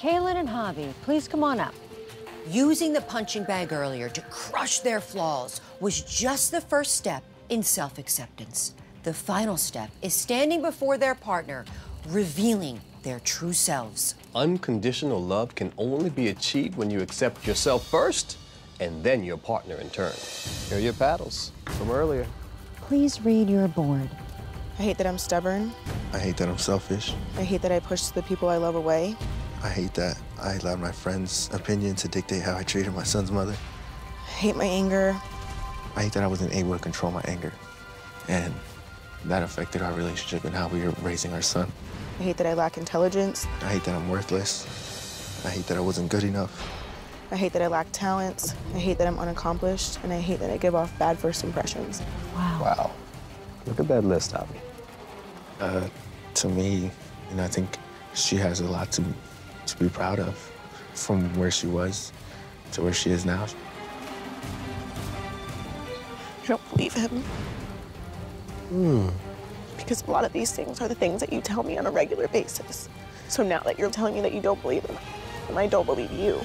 Kailyn and Javi, please come on up. Using the punching bag earlier to crush their flaws was just the first step in self acceptance. The final step is standing before their partner, revealing their true selves. Unconditional love can only be achieved when you accept yourself first and then your partner in turn. Here are your paddles from earlier. Please read your board. I hate that I'm stubborn. I hate that I'm selfish. I hate that I push the people I love away. I hate that I allowed my friend's opinion to dictate how I treated my son's mother. I hate my anger. I hate that I wasn't able to control my anger. And that affected our relationship and how we were raising our son. I hate that I lack intelligence. I hate that I'm worthless. I hate that I wasn't good enough. I hate that I lack talents. I hate that I'm unaccomplished. And I hate that I give off bad first impressions. Wow. Wow. Look at that list, Javi. Uh, to me, and I think she has a lot to, to be proud of from where she was to where she is now. I don't believe him. Hmm. Because a lot of these things are the things that you tell me on a regular basis. So now that you're telling me that you don't believe him, and I don't believe you,